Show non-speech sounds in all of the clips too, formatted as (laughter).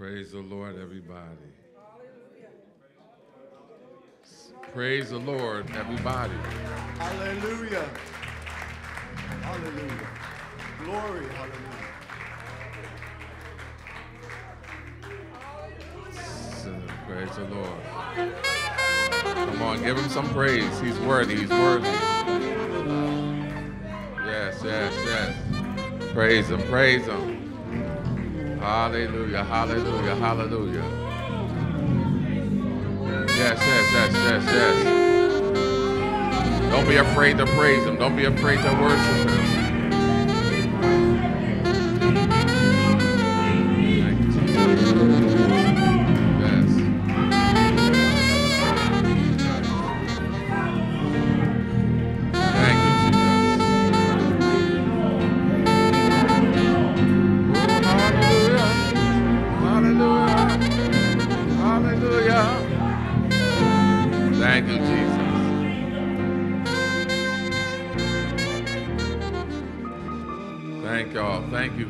Praise the Lord, everybody. Praise the Lord, everybody. Hallelujah. Hallelujah. Glory, hallelujah. Praise the Lord. Come on, give him some praise. He's worthy. He's worthy. Yes, yes, yes. Praise him. Praise him. Hallelujah. Hallelujah. Hallelujah. Yes, yes, yes, yes, yes. Don't be afraid to praise him. Don't be afraid to worship him.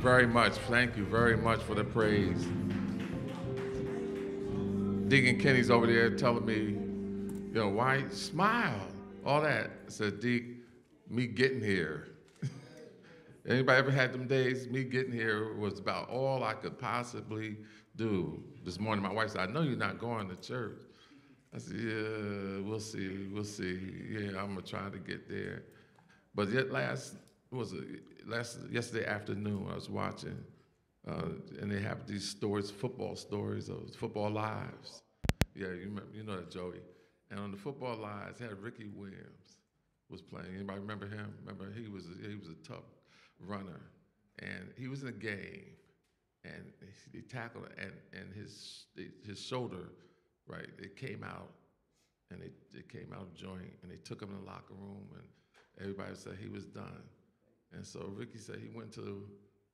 Very much. Thank you very much for the praise. Deacon Kenny's over there telling me, you know, why smile? All that. I said, Deek, me getting here. (laughs) Anybody ever had them days? Me getting here was about all I could possibly do. This morning, my wife said, I know you're not going to church. I said, Yeah, we'll see, we'll see. Yeah, I'm gonna try to get there. But yet last was it last yesterday afternoon I was watching, uh, and they have these stories, football stories of football lives. Yeah, you remember, you know that Joey. And on the football lives, they had Ricky Williams was playing. Anybody remember him? Remember he was a, he was a tough runner, and he was in a game, and he tackled and and his his shoulder, right? It came out, and it it came out of joint, and they took him in the locker room, and everybody said he was done. And so Ricky said he went to,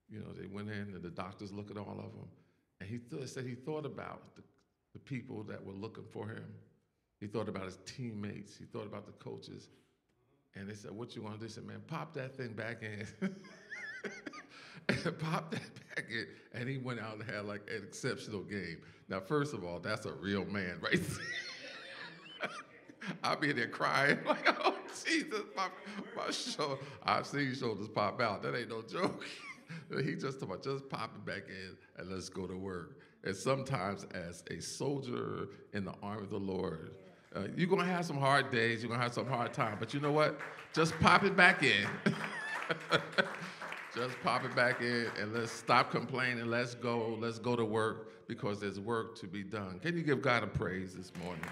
you know, they went in and the doctors looked at all of them. And he th- said he thought about the, the people that were looking for him. He thought about his teammates. He thought about the coaches. And they said, What you want to do? He said, Man, pop that thing back in. (laughs) and (coughs) pop that back in. And he went out and had like an exceptional game. Now, first of all, that's a real man right (laughs) I'll be there crying, (laughs) like, oh, Jesus, my, my shoulder. I've seen shoulders pop out. That ain't no joke. (laughs) he just about just popping back in and let's go to work. And sometimes, as a soldier in the army of the Lord, uh, you're gonna have some hard days, you're gonna have some hard time, but you know what? Just pop it back in. Just pop it back in and let's stop complaining. Let's go. Let's go to work because there's work to be done. Can you give God a praise this morning?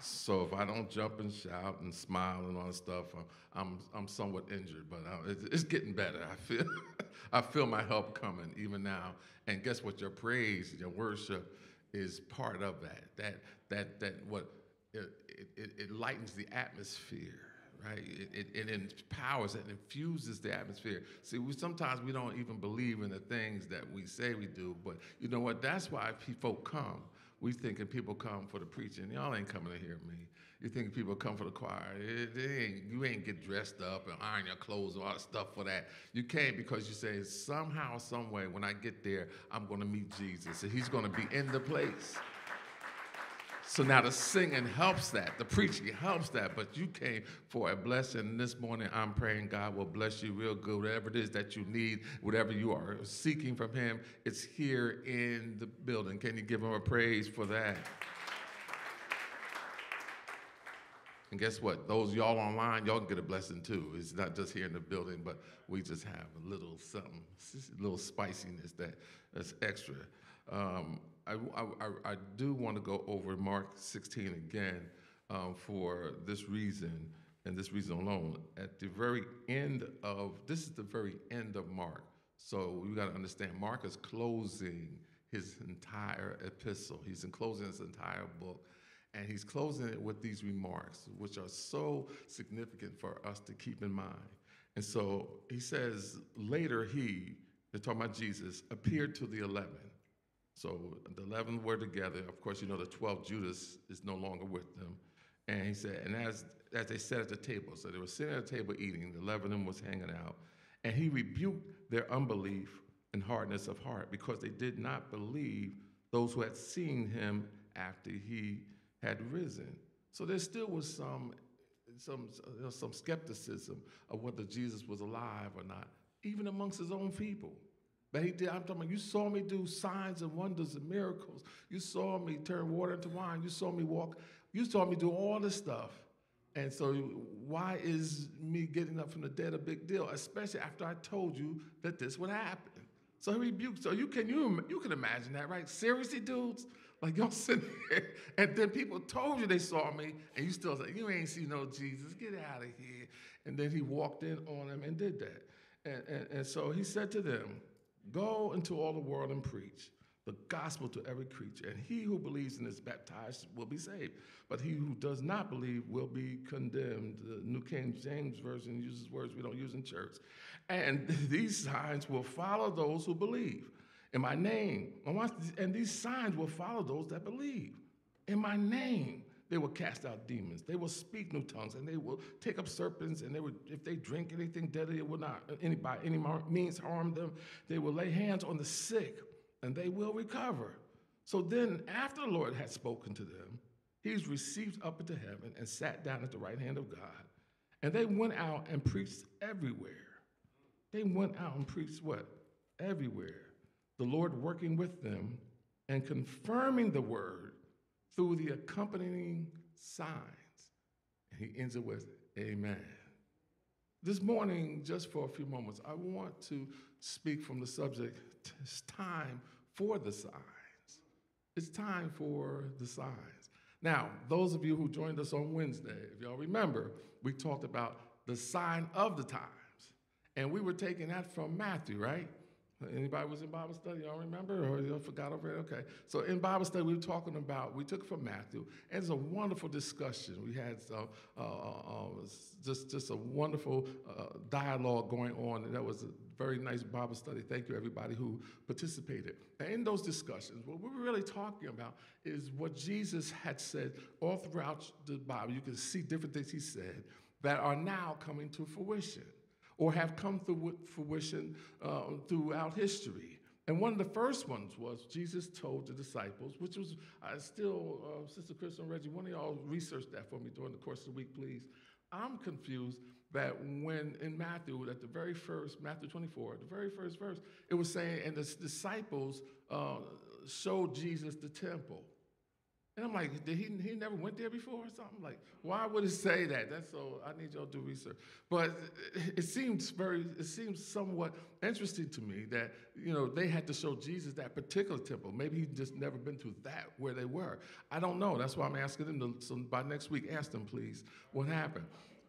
So if I don't jump and shout and smile and all that stuff, I'm I'm, I'm somewhat injured, but uh, it's, it's getting better. I feel (laughs) I feel my help coming even now. And guess what? Your praise, your worship, is part of that. That that that what it, it, it lightens the atmosphere right? It, it, it, empowers and infuses the atmosphere. See, we sometimes we don't even believe in the things that we say we do, but you know what? That's why people come we thinking people come for the preaching. Y'all ain't coming to hear me. You think people come for the choir. It, it ain't, you ain't get dressed up and iron your clothes and all that stuff for that. You came because you say, somehow, some way, when I get there, I'm going to meet Jesus. And he's going to be in the place. So now the singing helps that, the preaching helps that, but you came for a blessing. This morning, I'm praying God will bless you real good. Whatever it is that you need, whatever you are seeking from Him, it's here in the building. Can you give Him a praise for that? And guess what? Those y'all online, y'all can get a blessing too. It's not just here in the building, but we just have a little something, a little spiciness that, that's extra. Um, I, I, I, do want to go over Mark 16 again um, for this reason and this reason alone. At the very end of, this is the very end of Mark. So we got to understand, Mark is closing his entire epistle. He's closing his entire book. And he's closing it with these remarks, which are so significant for us to keep in mind. And so he says, later he, they're talking about Jesus, appeared to the eleven so the 11 were together. Of course, you know the 12, Judas is no longer with them. And he said, and as, as they sat at the table, so they were sitting at the table eating, the 11 of them was hanging out. And he rebuked their unbelief and hardness of heart because they did not believe those who had seen him after he had risen. So there still was some, some, you know, some skepticism of whether Jesus was alive or not, even amongst his own people. But he did, I'm talking about, you saw me do signs and wonders and miracles. You saw me turn water into wine. You saw me walk. You saw me do all this stuff. And so, why is me getting up from the dead a big deal? Especially after I told you that this would happen. So he rebuked. So you can you you can imagine that, right? Seriously, dudes, like y'all (laughs) sitting there, and then people told you they saw me, and you still say you ain't see no Jesus. Get out of here. And then he walked in on them and did that. And, and, and so he said to them, Go into all the world and preach the gospel to every creature. And he who believes and is baptized will be saved. But he who does not believe will be condemned. The New King James Version uses words we don't use in church. And (laughs) these signs will follow those who believe. In my name, and these signs will follow those that believe. In my name, they will cast out demons. They will speak new tongues, and they will take up serpents. And they will, if they drink anything deadly, it will not uh, any, by any means harm them. They will lay hands on the sick, and they will recover. So then, after the Lord had spoken to them, he's received up into heaven and sat down at the right hand of God. And they went out and preached everywhere. They went out and preached what? Everywhere. The Lord working with them and confirming the word through the accompanying signs. And he ends it with, Amen. This morning, just for a few moments, I want to speak from the subject it's time for the signs. It's time for the signs. Now, those of you who joined us on Wednesday, if y'all remember, we talked about the sign of the times. And we were taking that from Matthew, right? Anybody was in Bible study? Y'all remember? Or you forgot already? Okay. So in Bible study, we were talking about, we took from Matthew, and it's a wonderful discussion. We had uh, uh, uh, just, just a wonderful uh, dialogue going on, and that was a very nice Bible study. Thank you, everybody who participated. And in those discussions, what we were really talking about is what Jesus had said all throughout the Bible. You can see different things he said that are now coming to fruition or have come to fruition uh, throughout history. And one of the first ones was Jesus told the disciples, which was still, uh, Sister Kristen Reggie, one of y'all research that for me during the course of the week, please. I'm confused that when in Matthew, at the very first, Matthew 24, the very first verse, it was saying, and the disciples uh, showed Jesus the temple. And I'm like, did he, he never went there before or something? Like, why would it say that? That's so, I need y'all to do research. But it seems very, it seems somewhat interesting to me that, you know, they had to show Jesus that particular temple. Maybe he just never been to that where they were. I don't know. That's why I'm asking them to, so by next week, ask them, please, what happened.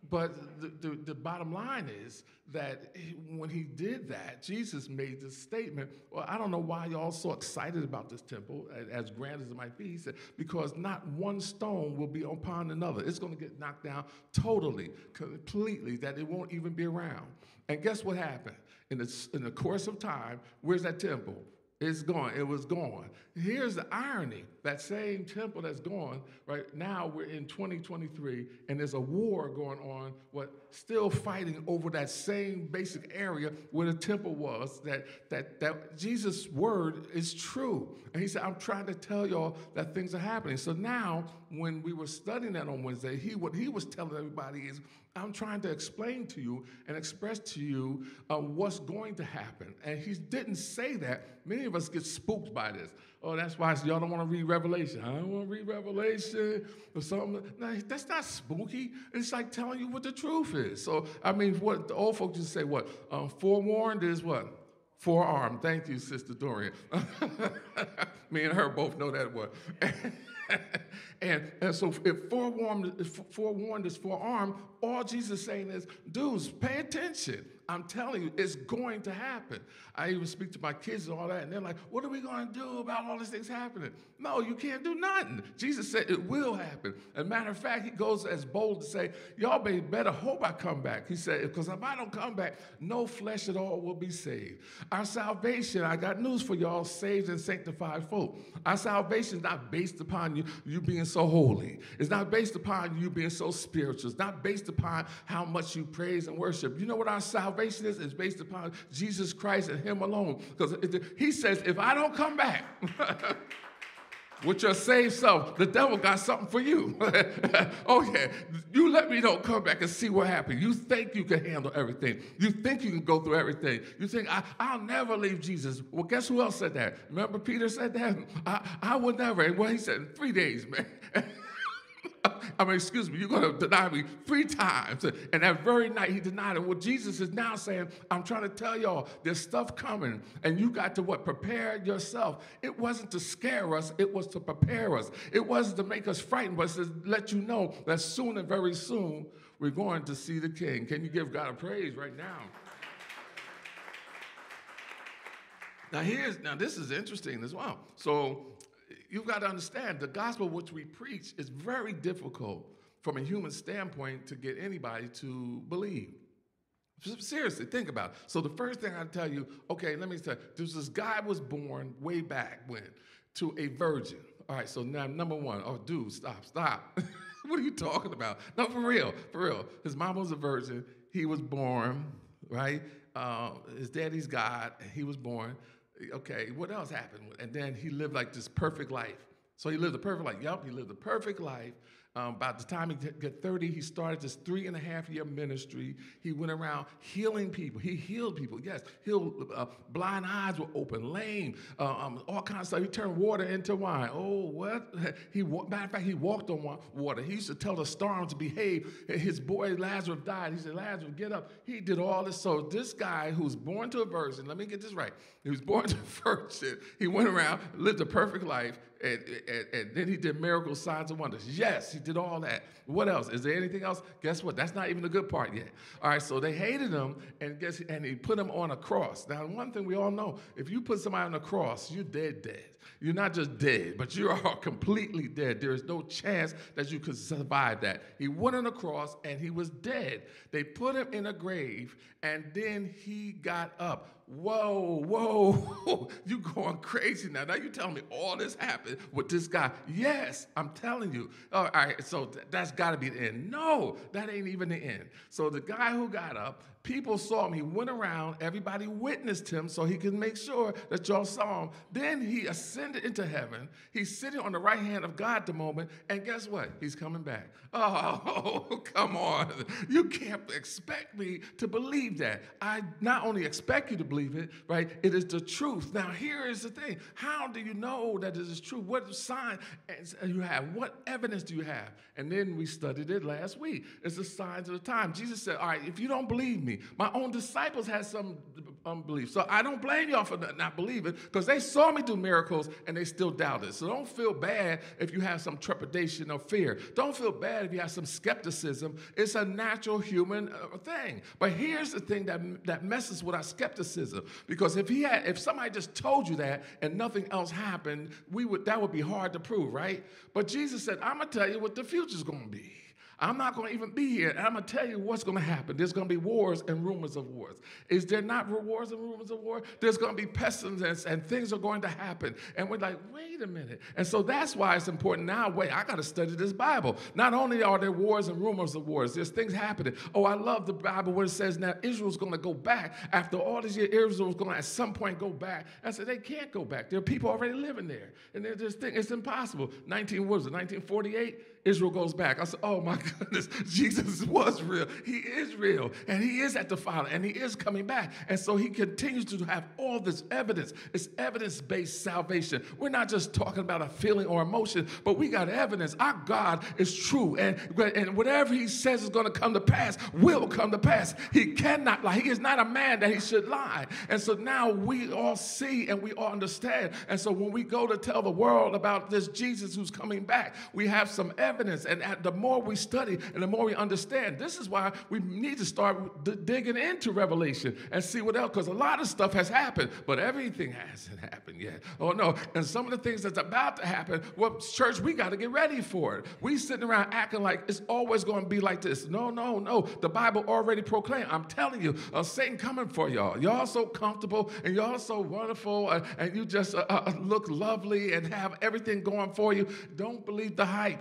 But the, the, the, bottom line is that when he did that, Jesus made this statement. Well, I don't know why y'all so excited about this temple, as grand as it might be. He said, because not one stone will be upon another. It's going to get knocked down totally, completely, that it won't even be around. And guess what happened? In the, in the course of time, where's that temple? It's gone. It was gone. Here's the irony that same temple that's gone, right now we're in 2023, and there's a war going on, what still fighting over that same basic area where the temple was, that that that Jesus' word is true. And he said, I'm trying to tell y'all that things are happening. So now when we were studying that on Wednesday, he what he was telling everybody is I'm trying to explain to you and express to you uh, what's going to happen. And he didn't say that. Many of us get spooked by this. Oh, that's why y'all don't want to read Revelation. I don't want to read Revelation or something. No, that's not spooky. It's like telling you what the truth is. So, I mean, what the old folks just say, what? Um, forewarned is what? Forearmed. Thank you, Sister Dorian. (laughs) Me and her both know that word. (laughs) and, and so if forewarned, forewarned is forearmed, all Jesus is saying is, dudes, pay attention. I'm telling you, it's going to happen. I even speak to my kids and all that, and they're like, what are we going to do about all these things happening? No, you can't do nothing. Jesus said it will happen. As a matter of fact, he goes as bold to say, y'all better hope I come back. He said, because if I don't come back, no flesh at all will be saved. Our salvation, I got news for y'all, saved and sanctified folk. Our salvation is not based upon you, you being so holy. It's not based upon you being so spiritual. It's not based upon how much you praise and worship. You know what our salvation is? It's based upon Jesus Christ and Him alone. Because He says, if I don't come back, (laughs) with your saved self, the devil got something for you. (laughs) oh, yeah. You let me know, come back and see what happened. You think you can handle everything. You think you can go through everything. You think, I, will never leave Jesus. Well, guess who else said that? Remember Peter said that? (laughs) I, I would never. Well, he said, in three days, man. (laughs) (laughs) I mean, excuse me, you're going to deny me three times. And that very night, he denied it. Well, Jesus is now saying, I'm trying to tell y'all, there's stuff coming, and you got to what? Prepare yourself. It wasn't to scare us, it was to prepare us. It wasn't to make us frightened, but to let you know that soon and very soon, we're going to see the King. Can you give God a praise right now? Now here's now this is interesting as well. So you've got to understand the gospel which we preach is very difficult from a human standpoint to get anybody to believe. Seriously, think about it. So the first thing I tell you, okay, let me tell you, this guy was born way back when to a virgin. All right, so now number one, oh dude, stop, stop. (laughs) what are you talking about? No, for real, for real. His mom was a virgin. He was born, right? Uh, his daddy's God. He was born okay, what else happened? And then he lived like this perfect life. So he lived a perfect life. Yup, he lived a perfect life. Um, by the time he got 30, he started this three and a half year ministry. He went around healing people. He healed people. Yes, healed uh, blind eyes were open, lame, uh, um, all kinds of stuff. He turned water into wine. Oh, what? (laughs) He matter of fact, he walked on water. He used to tell the storm to behave. His boy Lazarus died. He said, Lazarus, get up. He did all this. So this guy who's born to a virgin, let me get this right. He was born (laughs) to a virgin. He went around, lived a perfect life, and, and, and, then he did miracles, signs, and wonders. Yes, he did all that. What else? Is there anything else? Guess what? That's not even the good part yet. All right, so they hated him, and guess and he put him on a cross. Now, one thing we all know: if you put somebody on a cross, you're dead, dead. You're not just dead, but you are (laughs) completely dead. There is no chance that you could survive that. He went on a cross and he was dead. They put him in a grave, and then he got up whoa, whoa, (laughs) you going crazy now. Now you telling me all this happened with this guy. Yes, I'm telling you. All right, so th- that's got to be the end. No, that ain't even the end. So the guy who got up, people saw him. He went around, everybody witnessed him so he could make sure that y'all saw him. Then he ascended into heaven. He's sitting on the right hand of God the moment, and guess what? He's coming back. (laughs) Oh, come on. You can't expect me to believe that. I not only expect you to believe it, right? It is the truth. Now, here is the thing. How do you know that it is true? What sign you have? What evidence do you have? And then we studied it last week. It's the signs of the time. Jesus said, All right, if you don't believe me, my own disciples had some unbelief. So I don't blame y'all for not believing because they saw me do miracles and they still doubted. So don't feel bad if you have some trepidation or fear. Don't feel bad if you have some skepticism. It's a natural human uh, thing. But here's the thing that, that messes with our skepticism because if he had, if somebody just told you that and nothing else happened, we would that would be hard to prove, right? But Jesus said, "I'm gonna tell you what the future's gonna be." I'm not going to even be here. And I'm going to tell you what's going to happen. There's going to be wars and rumors of wars. Is there not wars and rumors of war? There's going to be pestilence and things are going to happen. And we're like, wait a minute. And so that's why it's important now. Wait, I got to study this Bible. Not only are there wars and rumors of wars, there's things happening. Oh, I love the Bible where it says now Israel's going to go back. After all these years, Israel's going to at some point go back. I said, they can't go back. There are people already living there. And they're just thinking, it's impossible. 19, what was it, 1948? Israel goes back. I said, Oh my (laughs) goodness, Jesus was real. He is real. And he is at the Father and he is coming back. And so he continues to have all this evidence. It's evidence based salvation. We're not just talking about a feeling or emotion, but we got evidence. Our God is true. And, and whatever he says is going to come to pass will come to pass. He cannot lie. He is not a man that he should lie. And so now we all see and we all understand. And so when we go to tell the world about this Jesus who's coming back, we have some evidence evidence. And the more we study and the more we understand, this is why we need to start digging into Revelation and see what else, because a lot of stuff has happened, but everything (laughs) hasn't happened yet. Oh no. And some of the things that's about to happen, well, church, we got to get ready for it. We sitting around acting like it's always going to be like this. No, no, no. The Bible already proclaimed. I'm telling you, uh, Satan coming for y'all. Y'all so comfortable and y'all so wonderful uh, and you just uh, uh, look lovely and have everything going for you. Don't believe the hype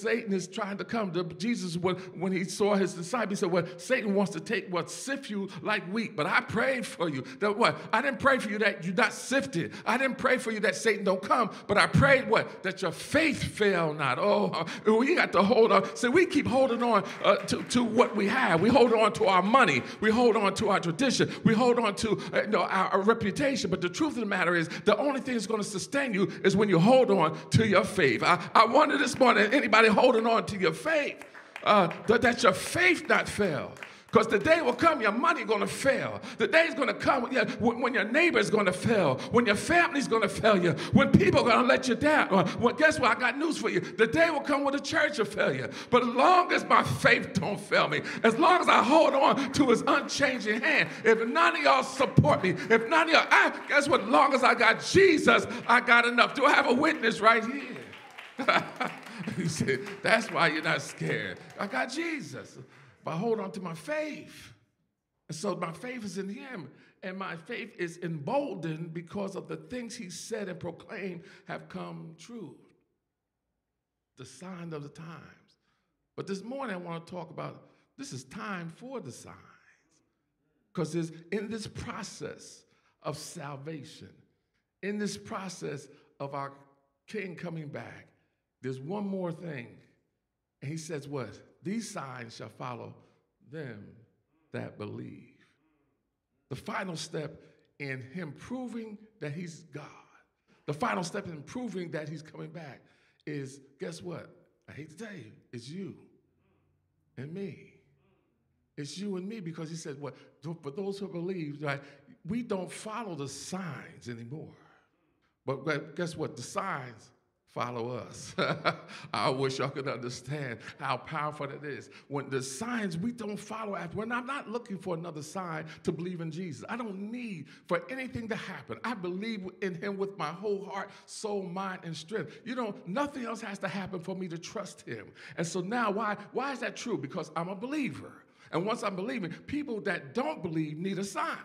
Satan is trying to come. To Jesus, when, when he saw his disciples, he said, Well, Satan wants to take what sift you like wheat, but I prayed for you that what? I didn't pray for you that you're not sifted. I didn't pray for you that Satan don't come, but I prayed what? That your faith fail not. Oh, we got to hold on. See, we keep holding on uh, to, to what we have. We hold on to our money. We hold on to our tradition. We hold on to uh, you know, our, our reputation. But the truth of the matter is, the only thing that's going to sustain you is when you hold on to your faith. I, I wonder this morning, anybody holding on to your faith, uh, that, that your faith not fail. Because the day will come, your money going to fail. The day is going to come when, when your neighbor is going to fail, when your family's going to fail you, when people are going to let you down. Well, guess what? I got news for you. The day will come when the church will fail you. But as long as my faith don't fail me, as long as I hold on to his unchanging hand, if none of y'all support me, if none of y'all, I, guess what? As long as I got Jesus, I got enough. Do I have a witness right here? (laughs) he said, that's why you're not scared. I got Jesus but I hold on to my faith. And so my faith is in him. And my faith is emboldened because of the things he said and proclaimed have come true. The sign of the times. But this morning I want to talk about this is time for the signs. Because it's in this process of salvation, in this process of our king coming back, there's one more thing. And he says, What? These signs shall follow them that believe. The final step in him proving that he's God, the final step in proving that he's coming back is guess what? I hate to tell you, it's you and me. It's you and me because he said, What? For those who believe, right, we don't follow the signs anymore. But guess what? The signs follow us. (laughs) I wish y'all could understand how powerful it is. When the signs we don't follow after, when I'm not looking for another sign to believe in Jesus. I don't need for anything to happen. I believe in him with my whole heart, soul, mind, and strength. You know, nothing else has to happen for me to trust him. And so now why why is that true? Because I'm a believer. And once I'm believing, people that don't believe need a sign.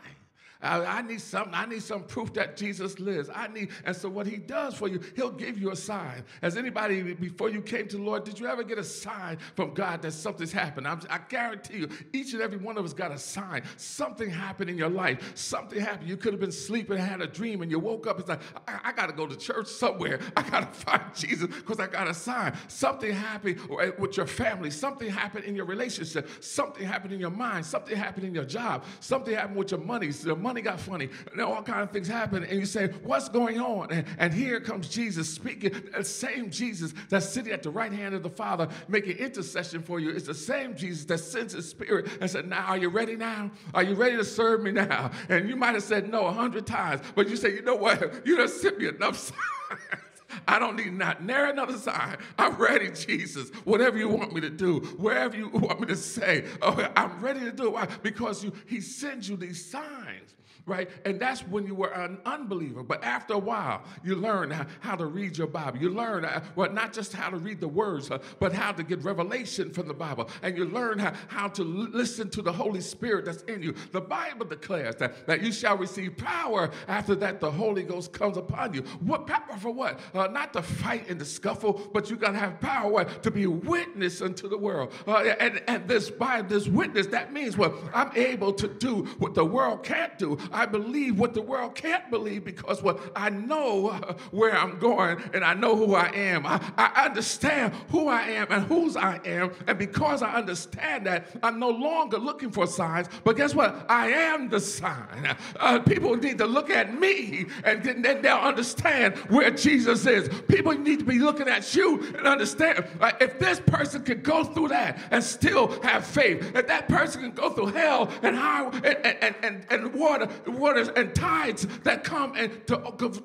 I, I, need something. I need some proof that Jesus lives. I need, and so what he does for you, he'll give you a sign. Has anybody before you came to the Lord, did you ever get a sign from God that something's happened? I'm, i guarantee you, each and every one of us got a sign. Something happened in your life. Something happened. You could have been sleeping, had a dream, and you woke up. It's like I, I got to go to church somewhere. (laughs) I got to find Jesus because I got a sign. Something happened eh, with your family. Something happened in your relationship. Something happened in your mind. Something happened in your job. Something happened with your money. Your money got funny. And all kind of things happen. And you say, what's going on? And, and here comes Jesus speaking. The same Jesus that's sitting at the right hand of the Father making intercession for you. It's the same Jesus that sends his spirit and said, now, are you ready now? Are you ready to serve me now? And you might have said no a hundred times, but you say, you know what? You done sent me enough. (laughs) I don't need not near another sign. I'm ready, Jesus. Whatever you want me to do, wherever you (laughs) want me to say, oh, I'm ready to do it. Why? Because you, He sends you these signs right? And that's when you were an unbeliever. But after a while, you learn how, to read your Bible. You learn, uh, well, not just how to read the words, uh, but how to get revelation from the Bible. And you learn how, to listen to the Holy Spirit that's in you. The Bible declares that, that you shall receive power after that the Holy Ghost comes upon you. What power for what? Uh, not to fight in the scuffle, but you got to have power to be witness unto the world. Uh, and, and this by this witness, that means what? Well, I'm able to do what the world can't do. I believe what the world can't believe because what I know (laughs) where I'm going and I know who I am. I, I understand who I am and whose I am. And because I understand that, I'm no longer looking for signs. But guess what? I am the sign. Uh, people need to look at me and then, then they'll understand where Jesus is. People need to be looking at you and understand uh, if this person can go through that and still have faith, if that person can go through hell and, high, and, and, and, and water, waters and tides that come and to,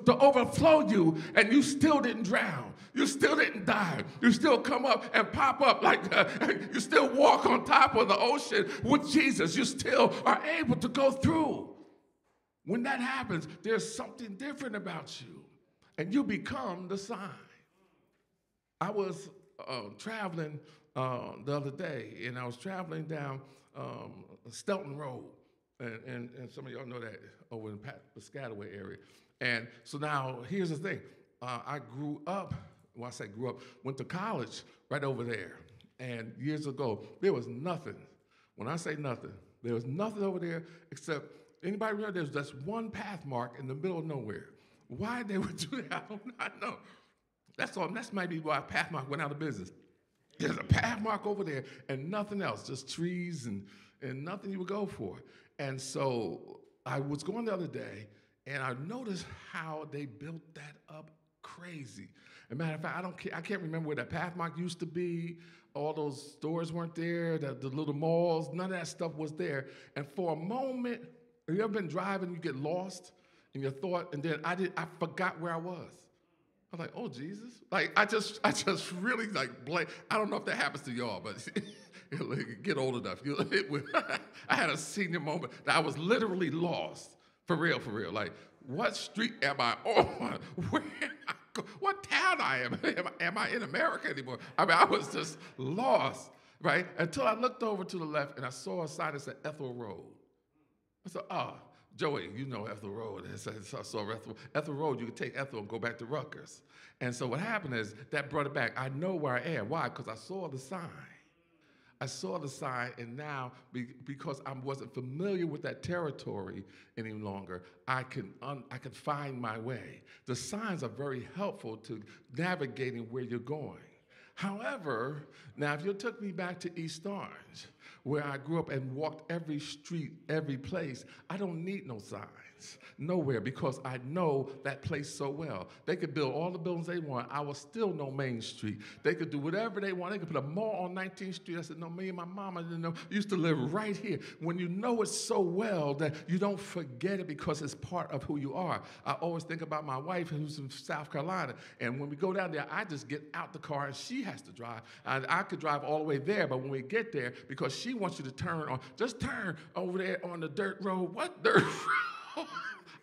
to overflow you and you still didn't drown. You still didn't die. You still come up and pop up like uh, you still walk on top of the ocean with Jesus. You still are able to go through. When that happens, there's something different about you, and you become the sign. I was uh, traveling uh, the other day, and I was traveling down um, Stelton Road, and, and, and, some of y'all know that over in Pat, the Piscataway area. And so now, here's the thing. Uh, I grew up, well, I say grew up, went to college right over there. And years ago, there was nothing. When I say nothing, there was nothing over there except anybody remember there's just one Pathmark in the middle of nowhere. Why they would do that, (laughs) I do not know. That's all. That's maybe why Pathmark went out of business. There's a Pathmark over there and nothing else, just trees and, and nothing you would go for. And so I was going the other day and I noticed how they built that up crazy. As a matter of fact, I don't care, I can't remember where that Pathmark used to be. All those stores weren't there, the, the little malls, none of that stuff was there. And for a moment, have you ever been driving, you get lost in your thought, and then I did I forgot where I was. I'm like, oh Jesus! Like I just, I just really like blame. I don't know if that happens to y'all, but (laughs) get old enough. (laughs) (laughs) I had a senior moment that I was literally lost, for real, for real. Like, what street am I on? Where I? What town I am? Am I, am I in America anymore? I mean, I was just lost, right? Until I looked over to the left and I saw a sign that said Ethel Road. I said, oh, Joey, you know Ethel Road. I saw Ethel, Ethel Road, you could take Ethel and go back to Rutgers. And so what happened is that brought it back. I know where I am. Why? Because I saw the sign. I saw the sign, and now because I wasn't familiar with that territory any longer, I can un, I can find my way. The signs are very helpful to navigating where you're going. However, now if you took me back to East Orange, where I grew up and walked every street, every place, I don't need no signs nowhere because I know that place so well. They could build all the buildings they want. I will still know Main Street. They could do whatever they want. They could put a mall on 19th Street. I said, no, me and my mama didn't know. Used to live right here. When you know it so well that you don't forget it because it's part of who you are. I always think about my wife who's in South Carolina. And when we go down there, I just get out the car and she has to drive. And I could drive all the way there, but when we get there, because she wants you to turn on, just turn over there on the dirt road. What dirt (laughs) road?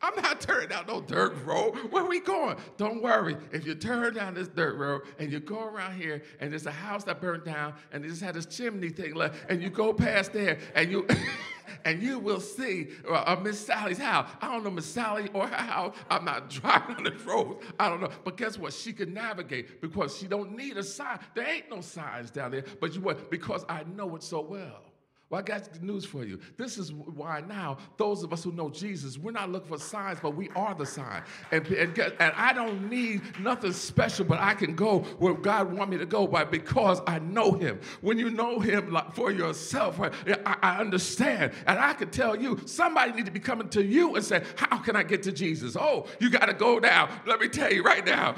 I'm not turning down no dirt road. Where we going? Don't worry. If you turn down this dirt road and you go around here and there's a house that burned down and they just had this chimney thing left and you go past there and you (laughs) and you will see uh, uh, Miss Sally's house. I don't know Miss Sally or her house. I'm not (laughs) driving on the road. I don't know. But guess what? She can navigate because she don't need a sign. There ain't no signs down there. But you what? Because I know it so well. Well, I got news for you. This is why now, those of us who know Jesus, we're not looking for signs, but we are the sign. And, and, and I don't need nothing special, but I can go where God wants me to go by because I know Him. When you know Him for yourself, I, I understand. And I can tell you, somebody need to be coming to you and say, How can I get to Jesus? Oh, you got to go down. Let me tell you right now,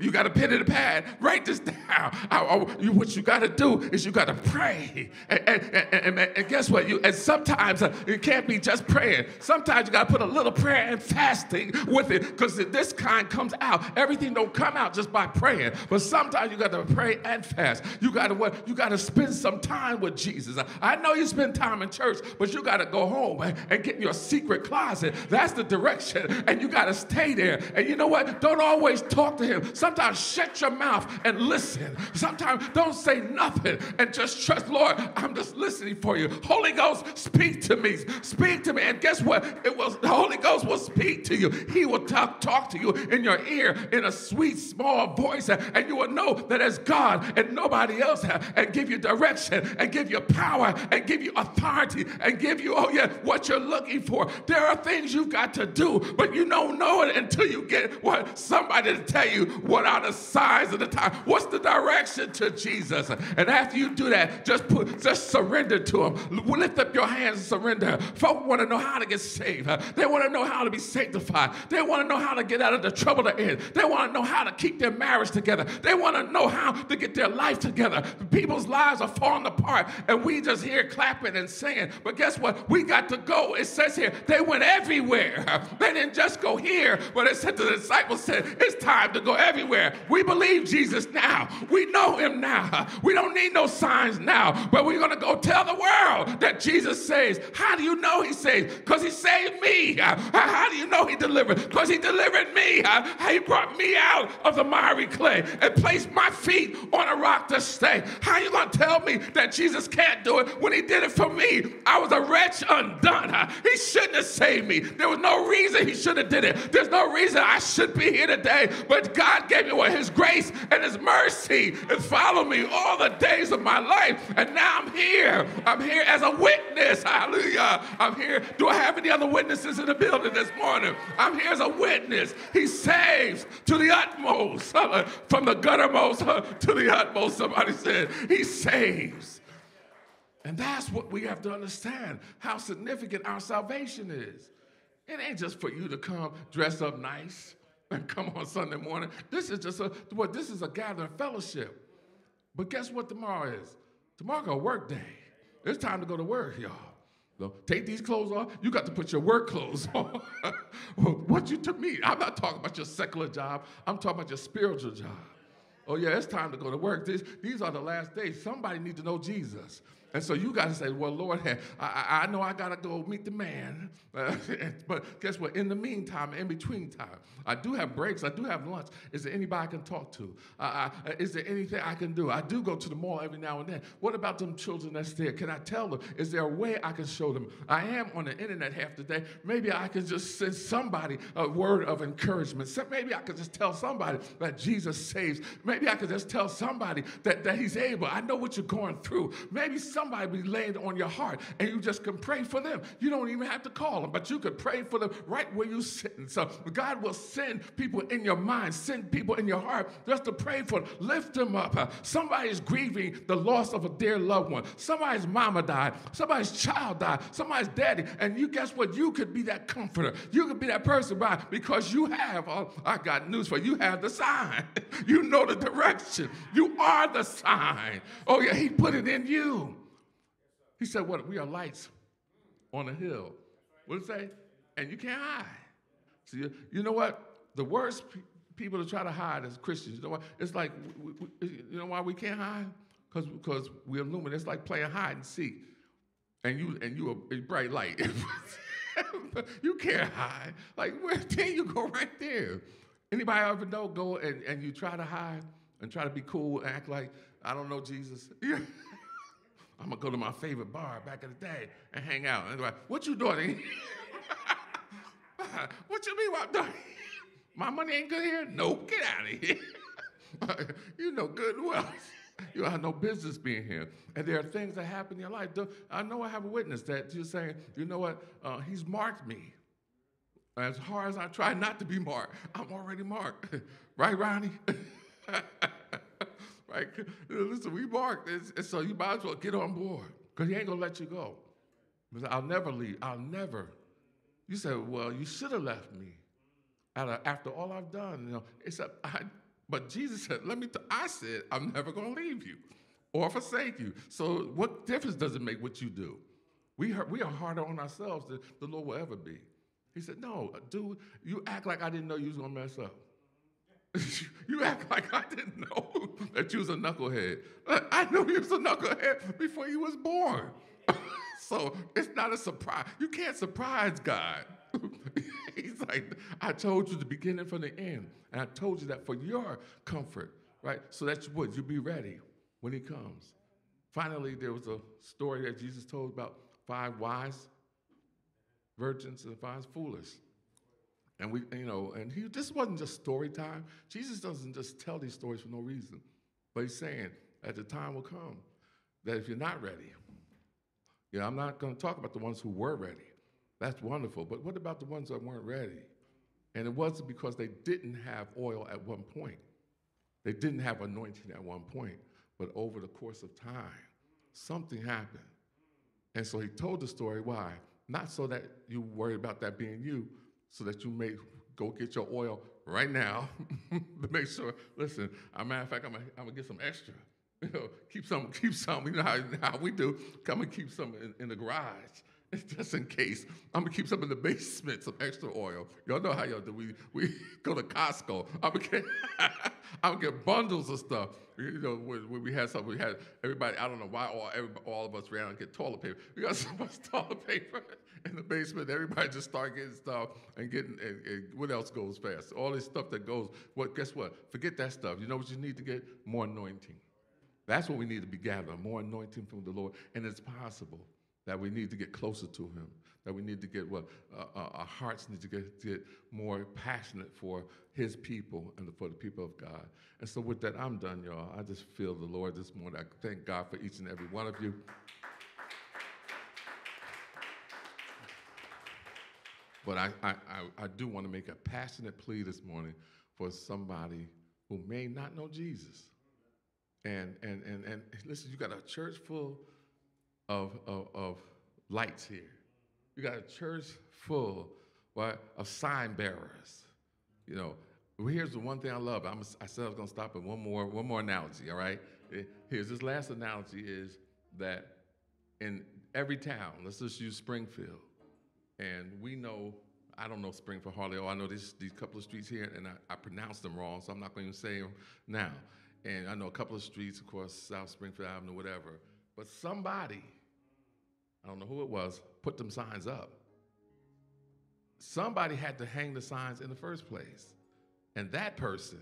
you got a pen and a pad. Write this down. I, I, what you got to do is you got to pray. and, and, and and, and, guess what? You and sometimes uh, it can't be just praying. Sometimes you got to put a little prayer and fasting with it because this kind comes out. Everything don't come out just by praying, but sometimes you got to pray and fast. You got to what? You got to spend some time with Jesus. I know you spend time in church, but you got to go home and, and get in your secret closet. That's the direction, and you got to stay there. And you know what? Don't always talk to Him. Sometimes shut your mouth and listen. Sometimes don't say nothing and just trust. Lord, I'm just listening for you. Holy Ghost, speak to me. Speak to me. And guess what? It was the Holy Ghost will speak to you. He will talk, talk to you in your ear in a sweet, small voice. And you will know that as God and nobody else uh, and give you direction and give you power and give you authority and give you, oh yeah, what you're looking for. There are things you've got to do, but you don't know it until you get what somebody to tell you what are the signs of the time. What's the direction to Jesus? And after you do that, just put just surrender to Him. Lift up your hands and surrender. Folk want to know how to get saved. They want to know how to be sanctified. They want to know how to get out of the trouble they're in. They want to know how to keep their marriage together. They want to know how to get their life together. People's lives are falling apart, and we just hear clapping and singing. But guess what? We got to go. It says here they went everywhere. (laughs) They didn't just go here, but it said the disciples said it's time to go everywhere. We believe Jesus now. We know Him now. We don't need no signs now, but we're gonna go tell the world that Jesus saves. How do you know He saves? Because He saved me. How do you know He delivered? Because He delivered me. He brought me out of the miry clay and placed my feet on a rock to stay. How you gonna tell me that Jesus can't do it when He did it for me? I was a wretch undone. He shouldn't have saved me. There was no reason He should have did it. There's no reason I should be here today. But God gave me what His grace and His mercy and followed me all the days of my life. And now I'm here. I'm here as a witness. Hallelujah. I'm here. Do I have any other witnesses in the building this morning? I'm here as a witness. He saves to the utmost, (laughs) from the guttermost (laughs) to the utmost. Somebody said, He saves. And that's what we have to understand how significant our salvation is. It ain't just for you to come dress up nice and (laughs) come on Sunday morning. This is just a what this is a gathering fellowship. But guess what tomorrow is? Tomorrow a work day. It's time to go to work, y'all. So take these clothes off. You got to put your work clothes (laughs) on. what you to me? I'm not talking about your secular job. I'm talking about your spiritual job. Oh yeah, it's time to go to work. This, these are the last days. Somebody need to know Jesus. And so you got to say, well, Lord, (laughs) I, I know I got to go meet the man. (laughs) But guess what? In the meantime, in between time, I do have breaks. I do have lunch. Is there anybody I can talk to? Uh, is there anything I can do? I do go to the mall every now and then. What about them children that's there? Can I tell them? Is there a way I can show them? I am on the internet half the day. Maybe I can just send somebody a word of encouragement. Maybe I could just tell somebody that Jesus saves. Maybe I could just tell somebody that, that he's able. I know what you're going through. Maybe some somebody be laying on your heart and you just can pray for them. You don't even have to call them, but you could pray for them right where you're sitting. So God will send people in your mind, send people in your heart just to pray for them, lift them up. Somebody's grieving the loss of a dear loved one. Somebody's mama died. Somebody's child died. Somebody's daddy. And you guess what? You could be that comforter. You could be that person by because you have, uh, I got news for you, you have the sign. (laughs) you know the direction. You are the sign. Oh yeah, he put it in you. He said, What? We are lights on a hill. What did it say? And you can't hide. So you, know what? The worst pe- people to try to hide as Christians, you know what? It's like, we, we, you know why we can't hide? Because because we illuminate. It's like playing hide and seek. And you and you a, bright light. (laughs) you can't hide. Like where (laughs) there you go right there. Anybody ever know go and, and you try to hide and try to be cool and act like I don't know Jesus? (laughs) I'm gonna go to my favorite bar back in the day and hang out. And they're like, what you doing? (laughs) what you mean what I'm doing? (laughs) My money ain't good here? Nope, get out of here. (laughs) you know good and well. You have no business being here. And there are things that happen in your life. I know I have a witness that you're saying, you know what? Uh, he's marked me. As hard as I try not to be marked, I'm already marked. right, Ronnie? Right? Listen, we marked, and so you might as well get on board because he ain't gonna let you go. I'll never leave. I'll never. You said, well, you should have left me after all I've done. You know, except I, but Jesus said, let me. T- I said, I'm never gonna leave you or forsake you. So what difference does it make what you do? We are, we are harder on ourselves than the Lord will ever be. He said, no, dude, you act like I didn't know you was gonna mess up. (laughs) you act like I didn't know that you was a knucklehead. I knew you was a knucklehead before you was born. (laughs) so it's not a surprise. You can't surprise God. (laughs) He's like, I told you the beginning from the end. And I told you that for your comfort, right? So that you would, you be ready when he comes. Finally, there was a story that Jesus told about five wise virgins and five foolish. And we, you know, and he this wasn't just story time. Jesus doesn't just tell these stories for no reason. But he's saying at the time will come that if you're not ready, you know, I'm not going to talk about the ones who were ready. That's wonderful. But what about the ones that weren't ready? And it wasn't because they didn't have oil at one point. They didn't have anointing at one point. But over the course of time, something happened. And so he told the story. Why? Not so that you worry about that being you, so that you may go get your oil right now (laughs) to make sure. Listen, a matter of fact, I'm gonna, I'm gonna get some extra. (laughs) You know, keep some, keep some. You know how, how we do. Come and keep some in, in the garage (laughs) just in case. I'm gonna keep some in the basement, some extra oil. Y'all know how y'all do. We we (laughs) go to Costco. I'm gonna get (laughs) get bundles of stuff. You know, when, when we had something, we had everybody. I don't know why all all of us ran and get toilet paper. We got so much toilet paper in the basement. Everybody just start getting stuff and getting. And, and what else goes fast? All this stuff that goes. What? Guess what? Forget that stuff. You know what you need to get? More anointing. That's what we need to be gathering. More anointing from the Lord, and it's possible that we need to get closer to Him, that we need to get what uh, uh, our hearts need to get, get more passionate for His people and for the people of God. And so, with that, I'm done, y'all. I just feel the Lord this morning. I thank God for each and every one of you. But I, I, I, I do want to make a passionate plea this morning for somebody who may not know Jesus. And, and, and, and listen, you got a church full of, of, of lights here. You got a church full right, of sign bearers. You know, here's the one thing I love. I'm, I said I was going to stop at one more, one more analogy, all right? Eh, here's this last analogy is that in every town, let's just use Springfield, and we know, I don't know Springfield hardly, oh, I know this, these couple of streets here, and I, I pronounced them wrong, so I'm not going to say them now. And I know a couple of streets, of course, South Springfield Avenue, whatever. But somebody, I don't know who it was, put them signs up. Somebody had to hang the signs in the first place. And that person,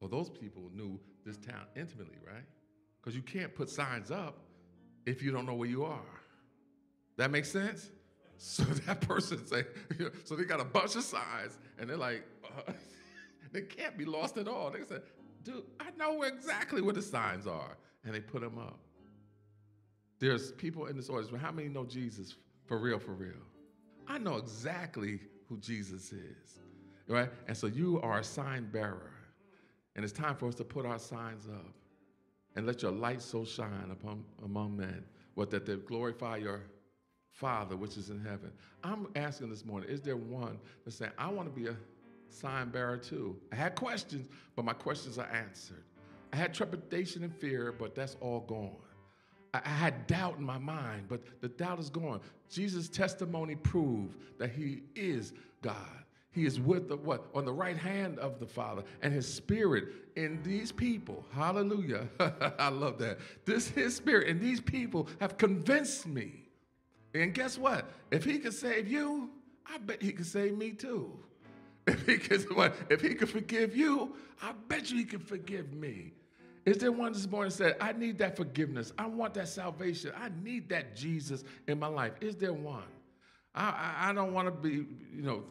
or those people knew this town intimately, right? Because you can't put signs up if you don't know where you are. That makes sense? (laughs) So that person say, (laughs) so they got a bunch of signs, and they're like, uh, (laughs) they can't be lost at all. They said, dude, I know exactly where the signs are, and they put them up. There's people in this audience, but how many know Jesus for real, for real? I know exactly who Jesus is, right? And so you are a sign bearer, and it's time for us to put our signs up and let your light so shine upon among men, what that they glorify your Father which is in heaven. I'm asking this morning, is there one that's saying, I want to be a sign bearer too? I had questions, but my questions are answered. I had trepidation and fear, but that's all gone. I had doubt in my mind, but the doubt is gone. Jesus' testimony proved that he is God. He is with the what? On the right hand of the Father, and his spirit in these people. Hallelujah. (laughs) I love that. This his spirit and these people have convinced me and guess what? If he could save you, I bet he could save me too. (laughs) If he could, if he could forgive you, I bet you he can forgive me. Is there one this morning said, I need that forgiveness. I want that salvation. I need that Jesus in my life. Is there one? I, I, don't want to be, you know,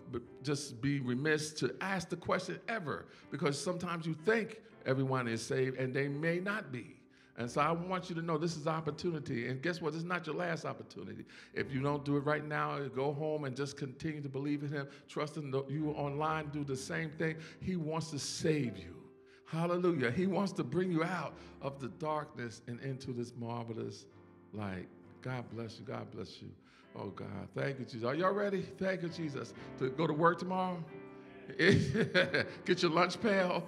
just be remiss to ask the question ever because sometimes you think everyone is saved and they may not be. And so I want you to know this is opportunity. And guess what? This is not your last opportunity. If you don't do it right now, go home and just continue to believe in Him. Trust in the, you online, do the same thing. He wants to save you. Hallelujah. He wants to bring you out of the darkness and into this marvelous light. God bless you. God bless you. Oh, God. Thank you, Jesus. Are y'all ready? Thank you, Jesus. To go to work tomorrow? (laughs) Get your lunch pail.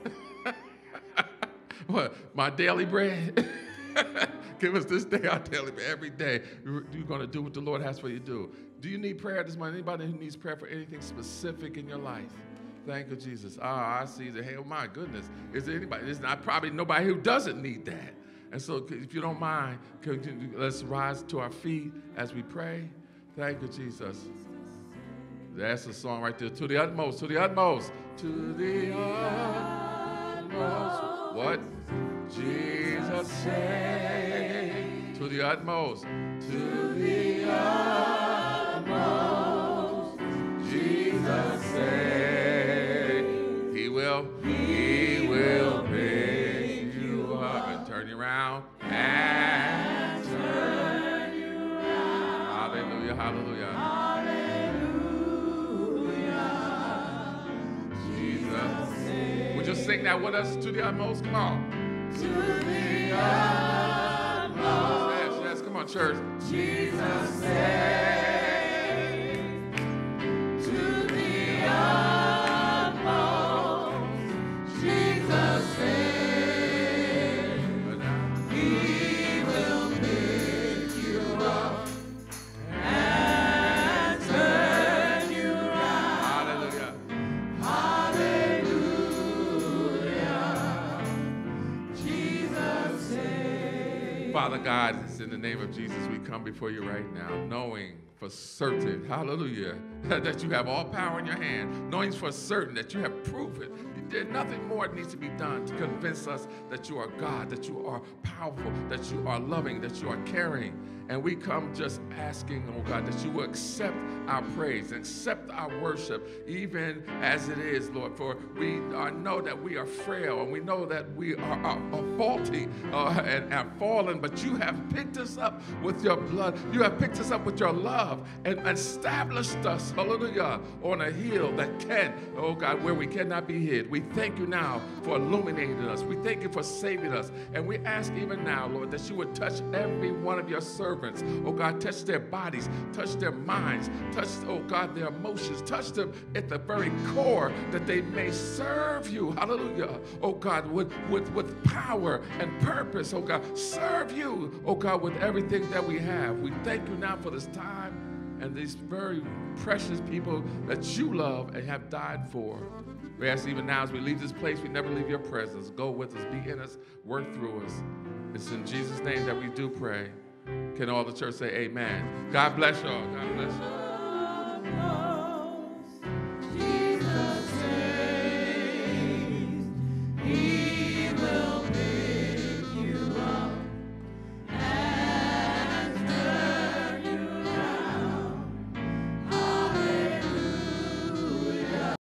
(laughs) what? My daily bread. (laughs) Give us this day our daily bread every day. You're, going to do what the Lord has for you to do. Do you need prayer this morning? Anybody who needs prayer for anything specific in your life? Thank you, Jesus. Ah, I see the hey, oh my goodness. Is there anybody? There's not probably nobody who doesn't need that. And so, if you don't mind, let's rise to our feet as we pray. Thank you, Jesus. That's the song right there. To the utmost, to the utmost, to the utmost. What? Jesus say to the utmost, to the utmost. He will, pick you up and turn you around and turn you around. Hallelujah, hallelujah. Hallelujah. Jesus said. We just sing that with us to the utmost? Come on. To the utmost. Yes, yes, come on. church. Jesus saved God, it's in the name of Jesus we come before you right now, knowing for certain, hallelujah, (laughs) that you have all power in your hand, knowing for certain that you have proven there's nothing more that needs to be done to convince us that you are God, that you are powerful, that you are loving, that you are caring. And we come just asking, oh God, that you will accept our praise, accept our worship, even as it is, Lord. For we know that we are frail and we know that we are, are, are faulty uh, and have fallen, but you have picked us up with your blood. You have picked us up with your love and established us, hallelujah, on a hill that can, oh God, where we cannot be hid. We thank you now for illuminating us. We thank you for saving us. And we ask even now, Lord, that you would touch every one of your servants. Oh God, touch their bodies, touch their minds, touch, oh God, their emotions, touch them at the very core that they may serve you. Hallelujah. Oh God, with, with, with power and purpose, oh God, serve you, oh God, with everything that we have. We thank you now for this time and these very precious people that you love and have died for. We ask even now as we leave this place, we never leave your presence. Go with us, be in us, work through us. It's in Jesus' name that we do pray. Can all the church say amen? God bless y'all. God bless y'all.